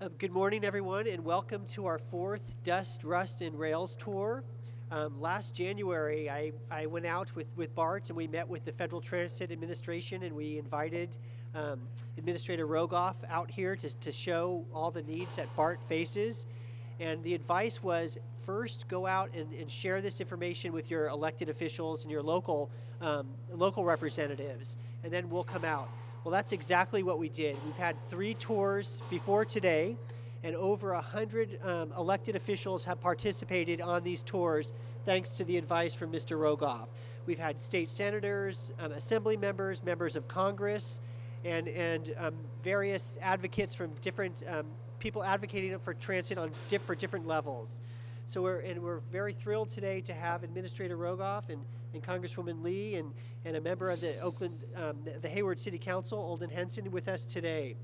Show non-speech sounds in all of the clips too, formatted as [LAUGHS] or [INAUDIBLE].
Um, good morning, everyone, and welcome to our fourth Dust, Rust, and Rails tour. Um, last January, I, I went out with, with Bart and we met with the Federal Transit Administration and we invited um, Administrator Rogoff out here to, to show all the needs that BART faces. And the advice was first go out and, and share this information with your elected officials and your local, um, local representatives, and then we'll come out. Well, that's exactly what we did. We've had three tours before today, and over 100 um, elected officials have participated on these tours thanks to the advice from Mr. Rogoff. We've had state senators, um, assembly members, members of Congress, and, and um, various advocates from different um, people advocating for transit on diff for different levels. So we're and we're very thrilled today to have Administrator Rogoff and, and Congresswoman Lee and, and a member of the Oakland um, the, Hayward City Council, Olden Henson, with us today.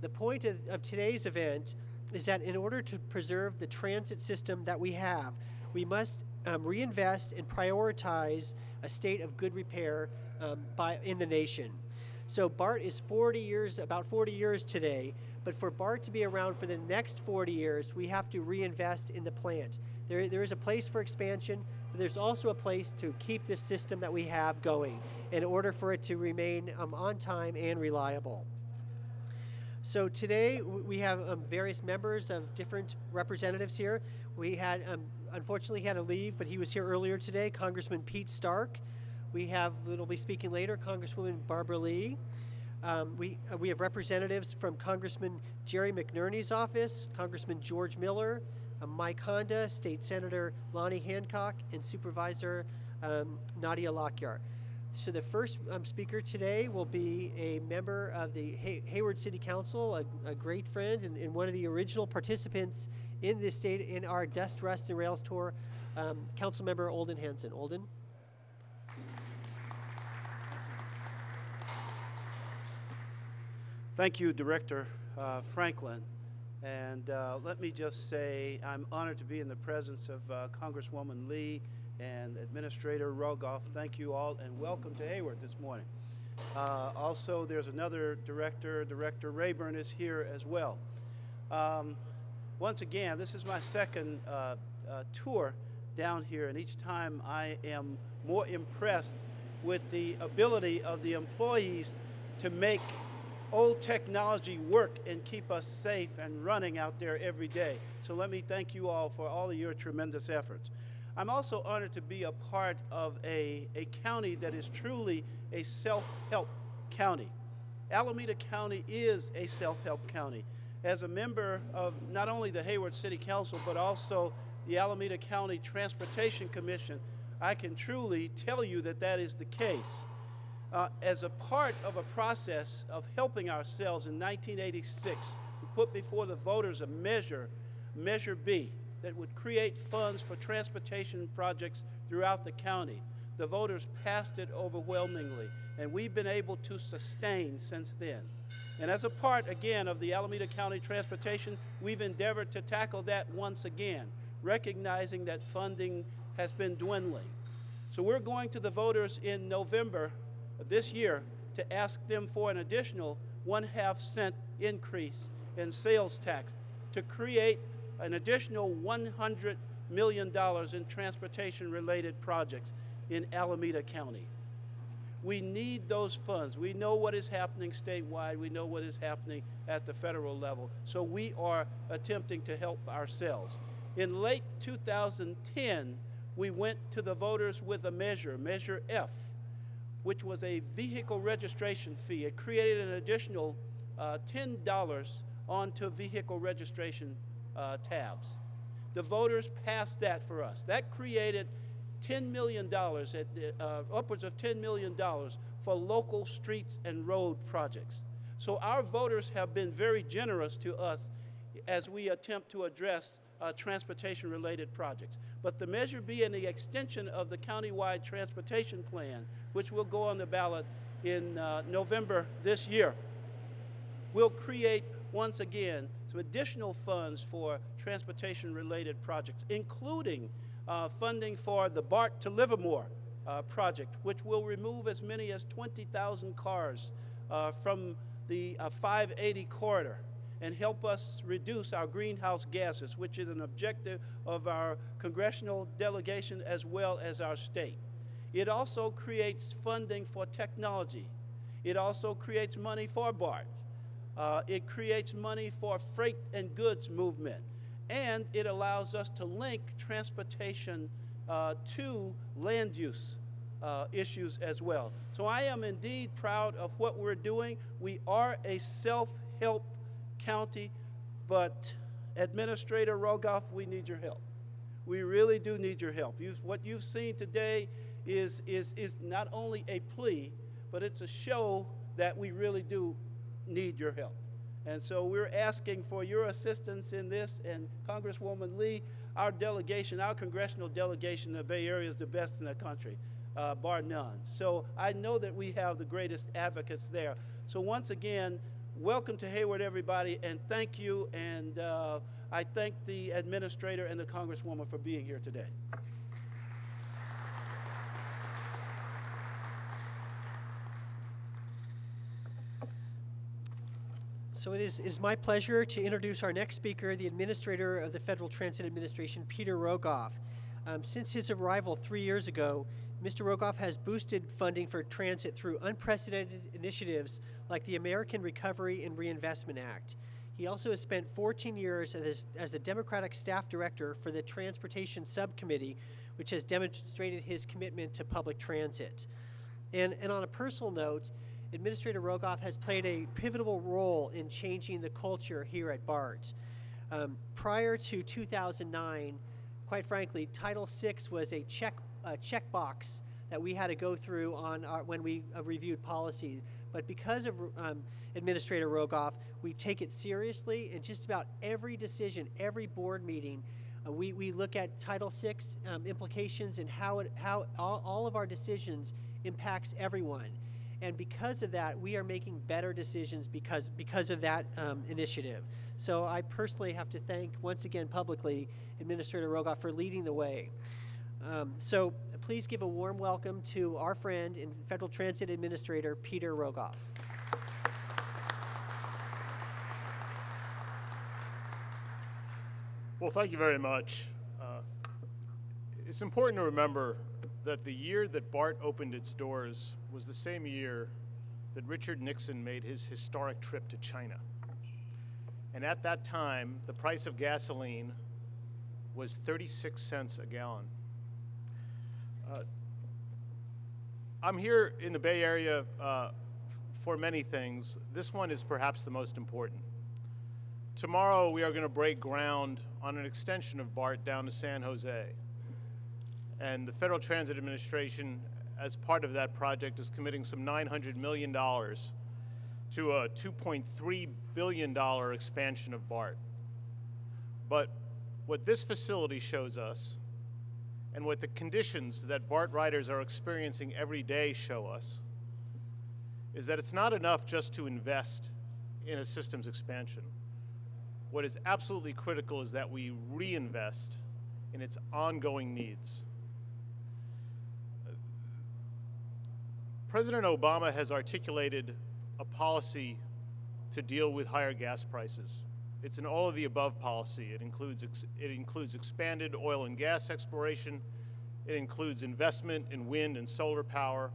The point of, of today's event is that in order to preserve the transit system that we have, we must um, reinvest and prioritize a state of good repair um, by in the nation. So BART is 40 years, about 40 years today, but for BART to be around for the next 40 years, we have to reinvest in the plant. There, there is a place for expansion, but there's also a place to keep this system that we have going in order for it to remain um, on time and reliable. So today we have um, various members of different representatives here. We had, um, unfortunately, had to leave, but he was here earlier today, Congressman Pete Stark. We have, that'll be speaking later, Congresswoman Barbara Lee. Um, we, uh, we have representatives from Congressman Jerry McNerney's office, Congressman George Miller, Mike Honda, State Senator Loni Hancock, and Supervisor um, Nadia Lockyer. So the first um, speaker today will be a member of the Hay Hayward City Council, a, a great friend and, and, one of the original participants in this state in our Dust, Rust, and Rails tour, um, Council Member Olden Henson. Olden. Thank you, Director uh, Franklin. And uh, let me just say I'm honored to be in the presence of uh, Congresswoman Lee and Administrator Rogoff. Thank you all and welcome to Hayward this morning. Uh, also, there's another director, Director Raburn is here as well. Um, once again, this is my second uh, uh, tour down here, and each time I am more impressed with the ability of the employees to make old technology work and keep us safe and running out there every day. So let me thank you all for all of your tremendous efforts. I'm also honored to be a part of a, a county that is truly a self-help county. Alameda County is a self-help county. As a member of not only the Hayward City Council, but also the Alameda County Transportation Commission, I can truly tell you that that is the case uh, as a part of a process of helping ourselves in 1986, we put before the voters a measure, Measure B, that would create funds for transportation projects throughout the county. The voters passed it overwhelmingly, and we've been able to sustain since then. And as a part, again, of the Alameda County Transportation, we've endeavored to tackle that once again, recognizing that funding has been dwindling. So we're going to the voters in November this year to ask them for an additional one half cent increase in sales tax to create an additional $100 million in transportation related projects in Alameda County. We need those funds. We know what is happening statewide. We know what is happening at the federal level. So we are attempting to help ourselves. In late 2010, we went to the voters with a measure, Measure F, which was a vehicle registration fee. It created an additional uh, $10 onto vehicle registration uh, tabs. The voters passed that for us. That created $10 million, at, uh, upwards of $10 million for local streets and road projects. So our voters have been very generous to us as we attempt to address uh, transportation-related projects. But the Measure B and the extension of the countywide transportation plan, which will go on the ballot in uh, November this year, will create, once again, some additional funds for transportation-related projects, including uh, funding for the BART to Livermore uh, project, which will remove as many as 20,000 cars uh, from the uh, 580 corridor and help us reduce our greenhouse gases, which is an objective of our congressional delegation as well as our state. It also creates funding for technology. It also creates money for BART. Uh, it creates money for freight and goods movement. And it allows us to link transportation uh, to land use uh, issues as well. So I am indeed proud of what we're doing. We are a self-help county, but Administrator Rogoff, we need your help. We really do need your help. You've, what you've seen today is, is, is not only a plea, but it's a show that we really do need your help. And so we're asking for your assistance in this. And Congresswoman Lee, our delegation, our congressional delegation in the Bay Area is the best in the country uh, bar none. So I know that we have the greatest advocates there. So once again, welcome to Hayward, everybody, and thank you. And uh, I thank the administrator and the Congresswoman for being here today. So it is, it is my pleasure to introduce our next speaker, the Administrator of the Federal Transit Administration, Peter Rogoff. Um, since his arrival three years ago, Mr. Rogoff has boosted funding for transit through unprecedented initiatives like the American Recovery and Reinvestment Act. He also has spent 14 years as, as the Democratic Staff Director for the Transportation Subcommittee, which has demonstrated his commitment to public transit. And, and on a personal note, Administrator Rogoff has played a pivotal role in changing the culture here at BART. Um, prior to 2009, quite frankly, Title VI was a check a checkbox that we had to go through on our, when we uh, reviewed policies. But because of um, Administrator Rogoff, we take it seriously, and just about every decision, every board meeting, uh, we, we look at Title VI um, implications and how, it, how all, all of our decisions impacts everyone. And because of that, we are making better decisions because, because of that um, initiative. So I personally have to thank, once again publicly, Administrator Rogoff for leading the way. Um, so please give a warm welcome to our friend and Federal Transit Administrator, Peter Rogoff. Well, thank you very much. Uh, it's important to remember that the year that BART opened its doors was the same year that Richard Nixon made his historic trip to China. And at that time, the price of gasoline was 36 cents a gallon. Uh, I'm here in the Bay Area uh, for many things. This one is perhaps the most important. Tomorrow we are going to break ground on an extension of BART down to San Jose. And the Federal Transit Administration, as part of that project, is committing some $900 million to a $2.3 billion expansion of BART. But what this facility shows us and what the conditions that BART riders are experiencing every day show us is that it's not enough just to invest in a systems expansion. What is absolutely critical is that we reinvest in its ongoing needs. President Obama has articulated a policy to deal with higher gas prices. It's an all of the above policy. It includes, it includes expanded oil and gas exploration. It includes investment in wind and solar power.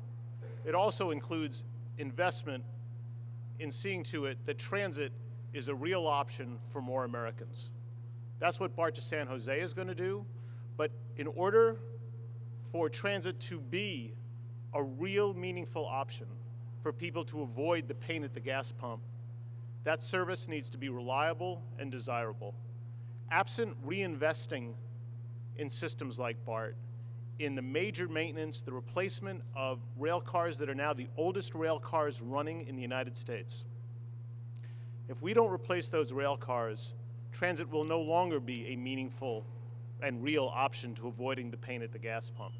It also includes investment in seeing to it that transit is a real option for more Americans. That's what BART to San Jose is going to do. But in order for transit to be a real meaningful option for people to avoid the pain at the gas pump, that service needs to be reliable and desirable. Absent reinvesting in systems like BART, in the major maintenance, the replacement of rail cars that are now the oldest rail cars running in the United States. If we don't replace those rail cars, transit will no longer be a meaningful and real option to avoiding the pain at the gas pump.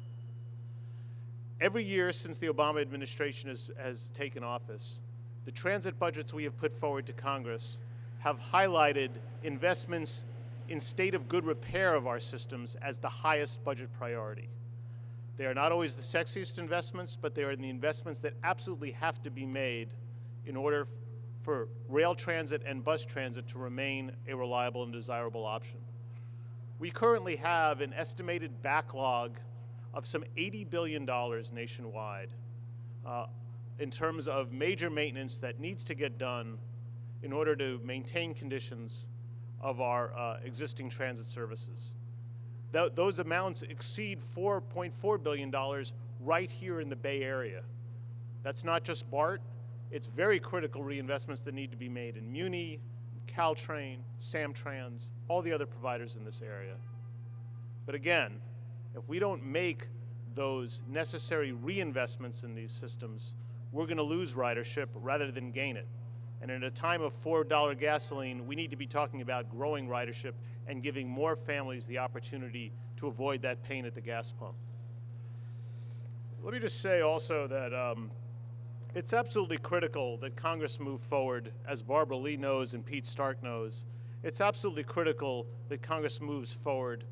Every year since the Obama administration has, has taken office, the transit budgets we have put forward to Congress have highlighted investments in state of good repair of our systems as the highest budget priority. They are not always the sexiest investments, but they are the investments that absolutely have to be made in order for rail transit and bus transit to remain a reliable and desirable option. We currently have an estimated backlog of some $80 billion nationwide uh, in terms of major maintenance that needs to get done in order to maintain conditions of our uh, existing transit services. Th those amounts exceed $4.4 billion right here in the Bay Area. That's not just BART, it's very critical reinvestments that need to be made in Muni, Caltrain, Samtrans, all the other providers in this area. But again, if we don't make those necessary reinvestments in these systems, we're going to lose ridership rather than gain it. And in a time of $4 gasoline, we need to be talking about growing ridership and giving more families the opportunity to avoid that pain at the gas pump. Let me just say also that um, it's absolutely critical that Congress move forward, as Barbara Lee knows and Pete Stark knows. It's absolutely critical that Congress moves forward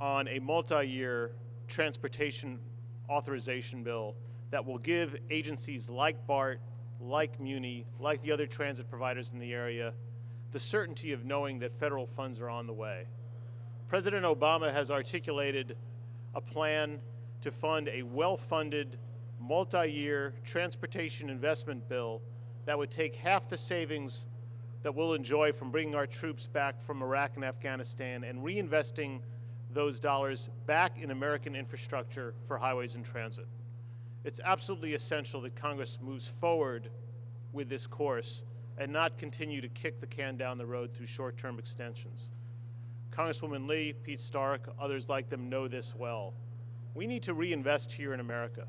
on a multi-year transportation authorization bill that will give agencies like BART, like Muni, like the other transit providers in the area, the certainty of knowing that federal funds are on the way. President Obama has articulated a plan to fund a well-funded multi-year transportation investment bill that would take half the savings that we'll enjoy from bringing our troops back from Iraq and Afghanistan and reinvesting those dollars back in American infrastructure for highways and transit. It's absolutely essential that Congress moves forward with this course and not continue to kick the can down the road through short-term extensions. Congresswoman Lee, Pete Stark, others like them know this well. We need to reinvest here in America.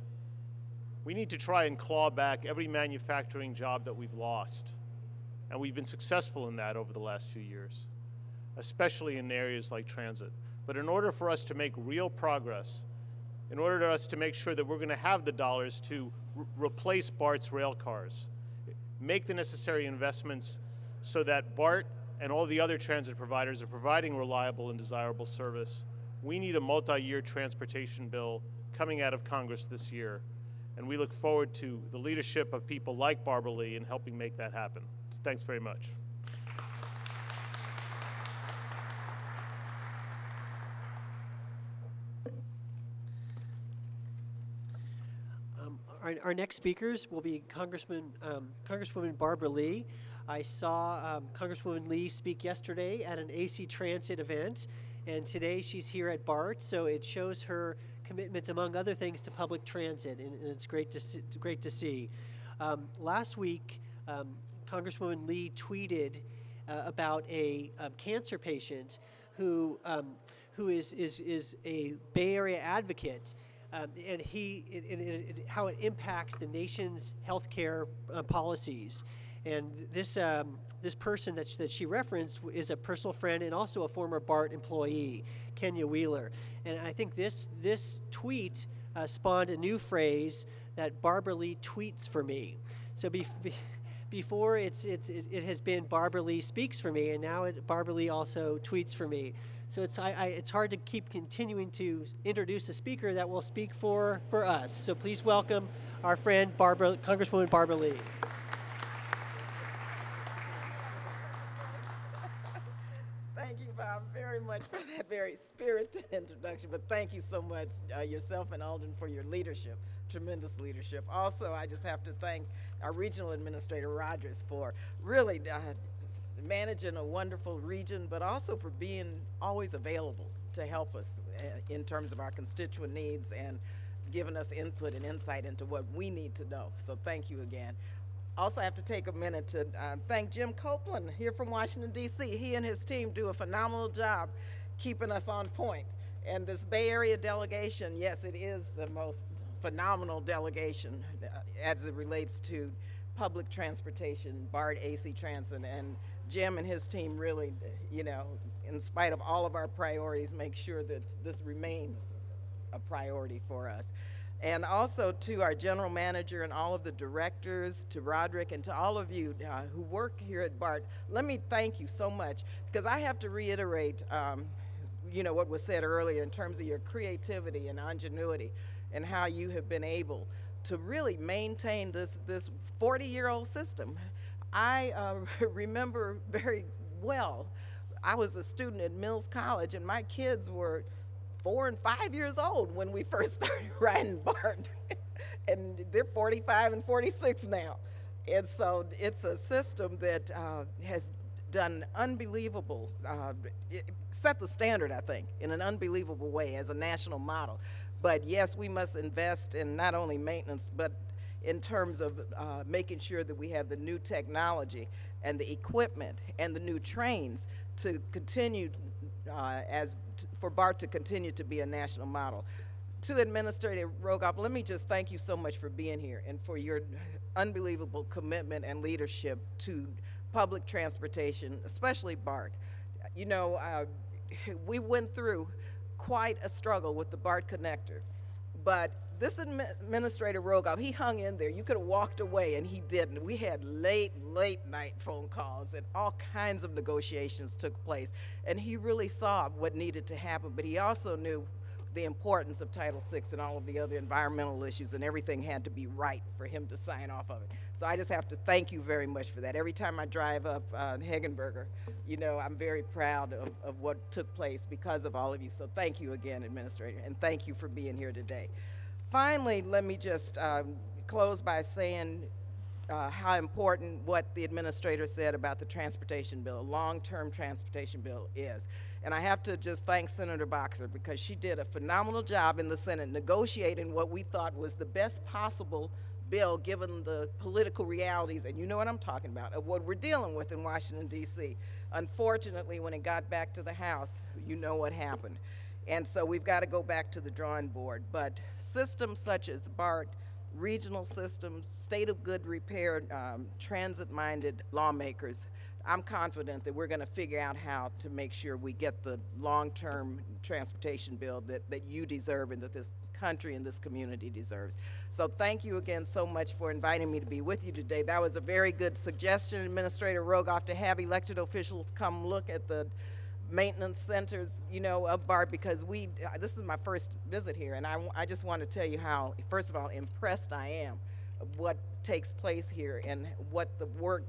We need to try and claw back every manufacturing job that we've lost. And we've been successful in that over the last few years, especially in areas like transit. But in order for us to make real progress, in order for us to make sure that we're going to have the dollars to replace BART's rail cars, make the necessary investments so that BART and all the other transit providers are providing reliable and desirable service, we need a multi-year transportation bill coming out of Congress this year. And we look forward to the leadership of people like Barbara Lee in helping make that happen. Thanks very much. Um, our, our, next speakers will be Congressman, um, Congresswoman Barbara Lee. I saw um, Congresswoman Lee speak yesterday at an AC Transit event, and today she's here at BART, so it shows her commitment, among other things, to public transit, and, and it's great to see. Great to see. Um, last week, um, Congresswoman Lee tweeted uh, about a um, cancer patient who um, who is, is is a Bay Area advocate. Um, and he, it, it, it, how it impacts the nation's healthcare uh, policies. And this, um, this person that, that she referenced is a personal friend and also a former BART employee, Kenya Wheeler. And I think this, this tweet uh, spawned a new phrase that Barbara Lee tweets for me. So be, be, before it's, it's, it, it, has been Barbara Lee speaks for me, and now it, Barbara Lee also tweets for me. So it's, I, I, it's hard to keep continuing to introduce a speaker that will speak for, for us. So please welcome our friend Barbara, Congresswoman Barbara Lee. [LAUGHS] Thank you, Bob, very much for that very spirited [LAUGHS] introduction, but thank you so much, uh, yourself and Olden, for your leadership, tremendous leadership. Also, I just have to thank our regional administrator, Rogers, for really uh, managing a wonderful region, but also for being always available to help us uh, in terms of our constituent needs and giving us input and insight into what we need to know. So thank you again. Also, I have to take a minute to uh, thank Jim Copeland here from Washington, D.C. He and his team do a phenomenal job keeping us on point. And this Bay Area delegation, yes, it is the most phenomenal delegation uh, as it relates to public transportation, BART, AC Transit, and Jim and his team really, you know, in spite of all of our priorities, make sure that this remains a priority for us and also to our general manager and all of the directors, to Roderick, and to all of you uh, who work here at BART. Let me thank you so much because I have to reiterate, um, you know, what was said earlier in terms of your creativity and ingenuity and how you have been able to really maintain this this 40-year-old system. I uh, [LAUGHS] remember very well, I was a student at Mills College, and my kids were four and five years old when we [LAUGHS] first started [LAUGHS] riding BART. and they're 45 and 46 now. And so it's a system that uh, has done unbelievable, uh, set the standard, I think, in an unbelievable way as a national model. But yes, we must invest in not only maintenance, but in terms of uh, making sure that we have the new technology and the equipment and the new trains to continue uh, as for BART to continue to be a national model. To Administrator Rogoff, let me just thank you so much for being here and for your unbelievable commitment and leadership to public transportation, especially BART. You know, uh, we went through quite a struggle with the BART connector, but this administrator Rogoff, he hung in there. You could have walked away, and he didn't. We had late, late night phone calls, and all kinds of negotiations took place. And he really saw what needed to happen, but he also knew the importance of Title VI and all of the other environmental issues, and everything had to be right for him to sign off of it. So I just have to thank you very much for that. Every time I drive up uh, Hegenberger, you know, I'm very proud of, of what took place because of all of you. So thank you again, Administrator, and thank you for being here today. Finally, let me just um, close by saying uh, how important what the administrator said about the transportation bill, a long-term transportation bill is. And I have to just thank Senator Boxer because she did a phenomenal job in the Senate negotiating what we thought was the best possible bill given the political realities, and you know what I'm talking about, of what we're dealing with in Washington, D.C. Unfortunately, when it got back to the House, you know what happened. And so we've got to go back to the drawing board. But systems such as BART, regional systems, state of good repair, um, transit-minded lawmakers, I'm confident that we're going to figure out how to make sure we get the long-term transportation bill that, that you deserve and that this country and this community deserves. So thank you again so much for inviting me to be with you today. That was a very good suggestion, Administrator Rogoff, to have elected officials come look at the maintenance centers, you know, of BART because we, uh, this is my first visit here, and I, I just want to tell you how, first of all, impressed I am what takes place here and what the work,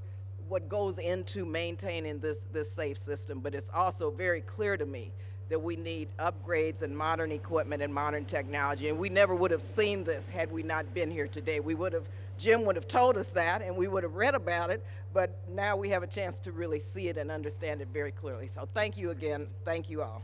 what goes into maintaining this, this safe system. But it's also very clear to me that we need upgrades and modern equipment and modern technology. And we never would have seen this had we not been here today. We would have, Jim would have told us that and we would have read about it, but now we have a chance to really see it and understand it very clearly. So thank you again. Thank you all.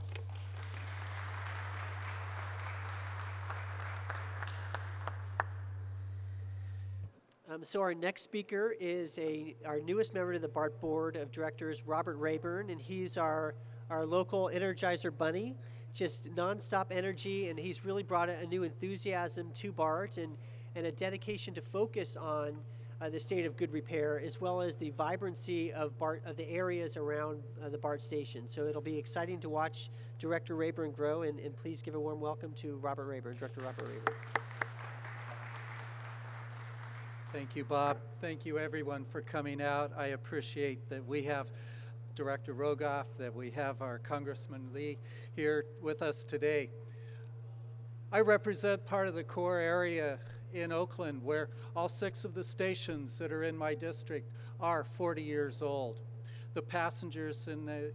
Um, so our next speaker is a our newest member to the BART Board of Directors, Robert Raburn, and he's our our local Energizer Bunny, just nonstop energy, and he's really brought a new enthusiasm to BART and, and a dedication to focus on uh, the state of good repair as well as the vibrancy of BART of the areas around uh, the BART station. So it'll be exciting to watch Director Raburn grow, and, and please give a warm welcome to Robert Raburn, Director Robert Raburn. Thank you, Bob. Thank you, everyone, for coming out. I appreciate that we have Director Rogoff, that we have our Congressman Lee here with us today. I represent part of the core area in Oakland where all six of the stations that are in my district are 40 years old. The passengers in the,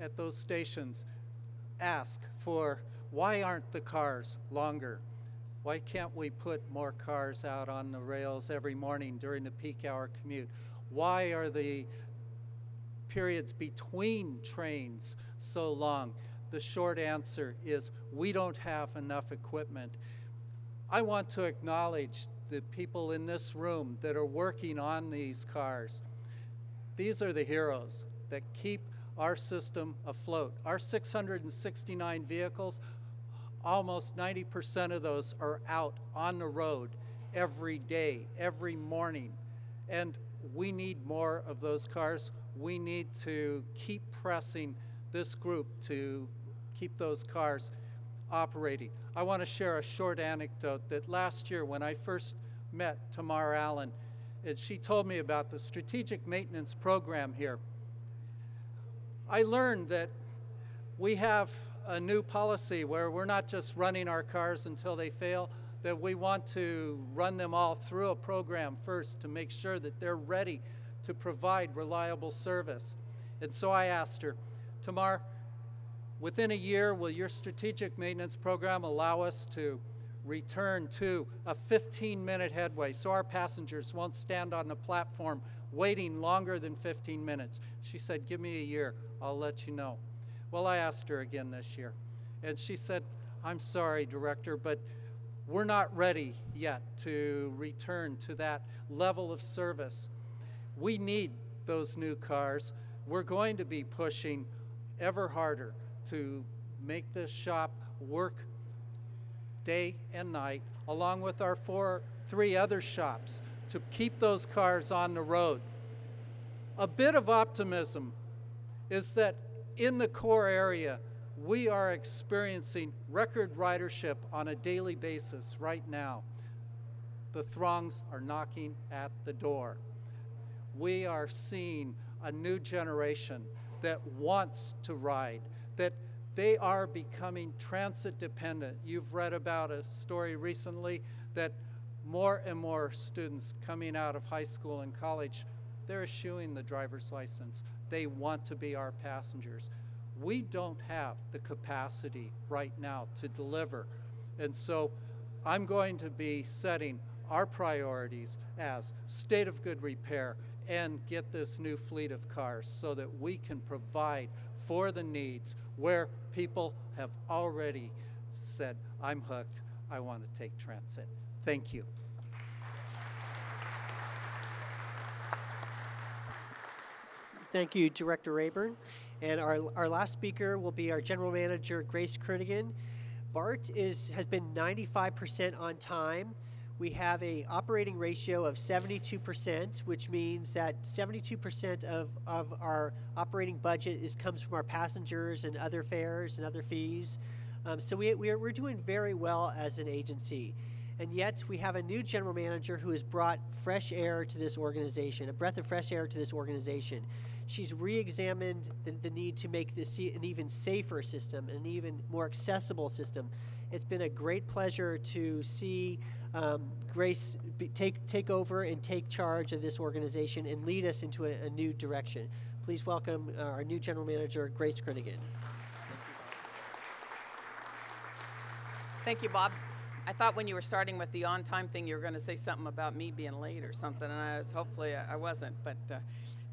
at those stations ask for why aren't the cars longer? Why can't we put more cars out on the rails every morning during the peak hour commute? Why are the periods between trains so long? The short answer is we don't have enough equipment. I want to acknowledge the people in this room that are working on these cars. These are the heroes that keep our system afloat. Our 669 vehicles, almost 90% of those are out on the road every day, every morning. And we need more of those cars we need to keep pressing this group to keep those cars operating. I want to share a short anecdote that last year when I first met Tamar Allen, and she told me about the strategic maintenance program here. I learned that we have a new policy where we're not just running our cars until they fail, that we want to run them all through a program first to make sure that they're ready to provide reliable service. And so I asked her, Tamar, within a year, will your strategic maintenance program allow us to return to a 15 minute headway so our passengers won't stand on the platform waiting longer than 15 minutes? She said, Give me a year, I'll let you know. Well, I asked her again this year, and she said, I'm sorry, Director, but we're not ready yet to return to that level of service. We need those new cars. We're going to be pushing ever harder to make this shop work day and night, along with our four, three other shops, to keep those cars on the road. A bit of optimism is that in the core area, we are experiencing record ridership on a daily basis right now. The throngs are knocking at the door. We are seeing a new generation that wants to ride, that they are becoming transit dependent. You've read about a story recently that more and more students coming out of high school and college, they're eschewing the driver's license. They want to be our passengers. We don't have the capacity right now to deliver. And so I'm going to be setting our priorities as state of good repair and get this new fleet of cars so that we can provide for the needs where people have already said, I'm hooked, I want to take transit. Thank you. Thank you, Director Raburn. And our, our last speaker will be our General Manager, Grace Crunican. BART is, has been 95% on time. We have a operating ratio of 72%, which means that 72% of, of our operating budget is comes from our passengers and other fares and other fees. Um, so we, we are, we're doing very well as an agency. And yet we have a new general manager who has brought fresh air to this organization, a breath of fresh air to this organization. She's re examined the, the need to make this an even safer system, an even more accessible system. It's been a great pleasure to see um, Grace be, take, take over and take charge of this organization and lead us into a, a new direction. Please welcome uh, our new general manager, Grace Crunican. Thank you, Bob. I thought when you were starting with the on-time thing, you were going to say something about me being late or something, and I was hopefully I wasn't. But uh,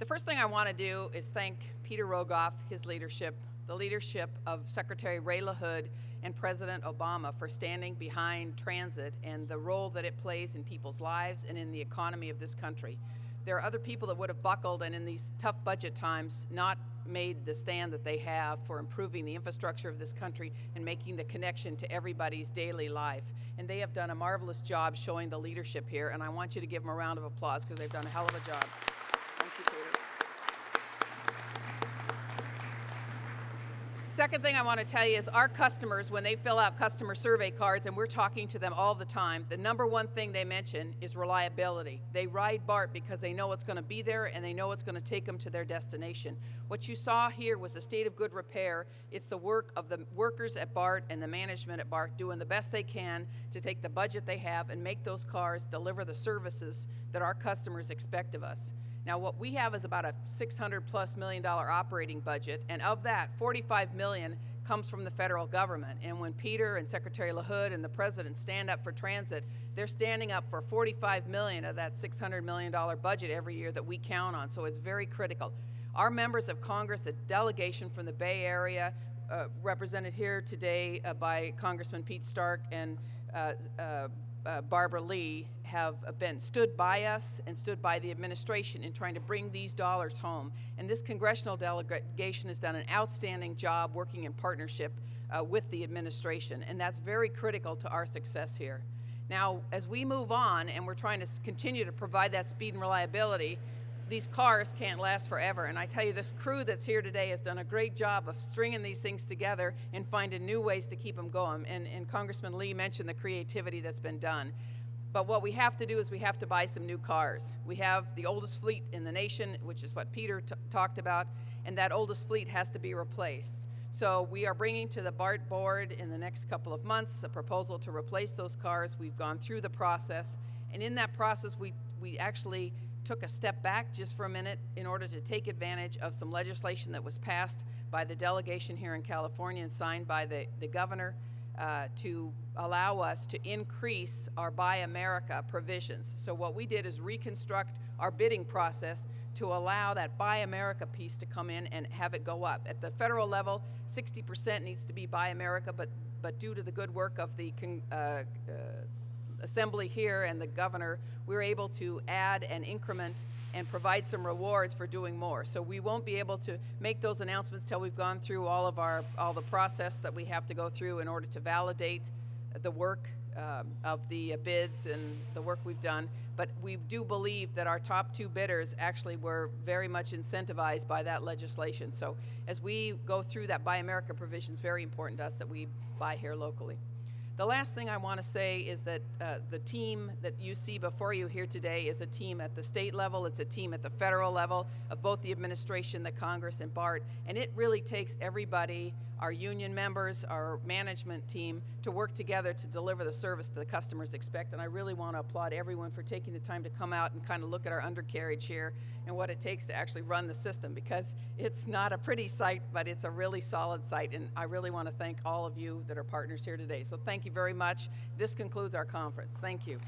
the first thing I want to do is thank Peter Rogoff, his leadership, the leadership of Secretary Ray LaHood and President Obama for standing behind transit and the role that it plays in people's lives and in the economy of this country. There are other people that would have buckled and in these tough budget times not made the stand that they have for improving the infrastructure of this country and making the connection to everybody's daily life. And they have done a marvelous job showing the leadership here, and I want you to give them a round of applause because they've done a hell of a job. Thank you, Peter. Second thing I want to tell you is our customers, when they fill out customer survey cards, and we're talking to them all the time, the number one thing they mention is reliability. They ride BART because they know it's going to be there and they know it's going to take them to their destination. What you saw here was a state of good repair. It's the work of the workers at BART and the management at BART doing the best they can to take the budget they have and make those cars deliver the services that our customers expect of us. Now, what we have is about a 600 plus million dollar operating budget, and of that, 45 million comes from the federal government. And when Peter and Secretary LaHood and the president stand up for transit, they're standing up for 45 million of that 600 million dollar budget every year that we count on. So it's very critical. Our members of Congress, the delegation from the Bay Area, uh, represented here today uh, by Congressman Pete Stark and uh, uh uh, Barbara Lee have been stood by us and stood by the administration in trying to bring these dollars home. And this congressional delegation has done an outstanding job working in partnership uh, with the administration, and that's very critical to our success here. Now, as we move on and we're trying to continue to provide that speed and reliability, these cars can't last forever. And I tell you, this crew that's here today has done a great job of stringing these things together and finding new ways to keep them going. And, and Congressman Lee mentioned the creativity that's been done. But what we have to do is we have to buy some new cars. We have the oldest fleet in the nation, which is what Peter talked about, and that oldest fleet has to be replaced. So we are bringing to the BART board in the next couple of months a proposal to replace those cars. We've gone through the process, and in that process, we, we actually took a step back just for a minute in order to take advantage of some legislation that was passed by the delegation here in California and signed by the, the governor uh, to allow us to increase our Buy America provisions. So what we did is reconstruct our bidding process to allow that Buy America piece to come in and have it go up. At the federal level, 60% needs to be Buy America, but, but due to the good work of the uh, uh, assembly here and the governor, we're able to add an increment and provide some rewards for doing more. So we won't be able to make those announcements till we've gone through all of our all the process that we have to go through in order to validate the work um, of the bids and the work we've done. But we do believe that our top two bidders actually were very much incentivized by that legislation. So as we go through that Buy America provision, it's very important to us that we buy here locally. The last thing I want to say is that uh, the team that you see before you here today is a team at the state level, it's a team at the federal level of both the administration, the Congress, and BART. And it really takes everybody, our union members, our management team, to work together to deliver the service that the customers expect. And I really want to applaud everyone for taking the time to come out and kind of look at our undercarriage here and what it takes to actually run the system because it's not a pretty site, but it's a really solid site. And I really want to thank all of you that are partners here today. So thank you very much. This concludes our conference. Thank you.